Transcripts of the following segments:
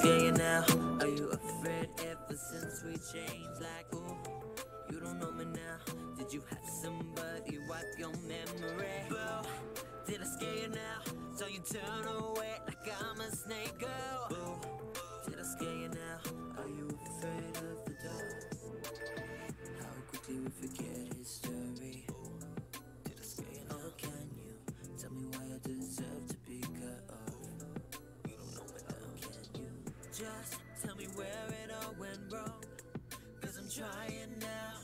scared now? Are you afraid ever since we changed? Like, ooh, you don't know me now. Did you have somebody wipe your memory? Boo, did I scare you now? So you turn away like I'm a snake girl. Boo, did I scare you now? Are you afraid of the dark? How quickly we forget history. Just tell me where it all went wrong Cause I'm trying now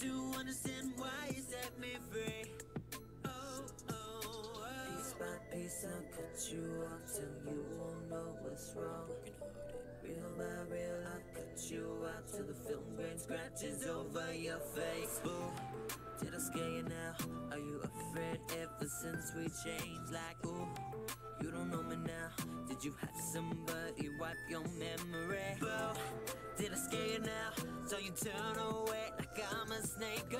to understand why you set me free. Oh, oh, oh. Piece by piece, I'll cut you off till you won't know what's wrong. Reel by reel, I'll cut you out till the film grain scratches over your face. Boo, did I scare you now? Are you afraid ever since we changed? Like, ooh, you don't know me now. Did you have somebody wipe your memory? Did I scare you now? So you turn away like I'm a snake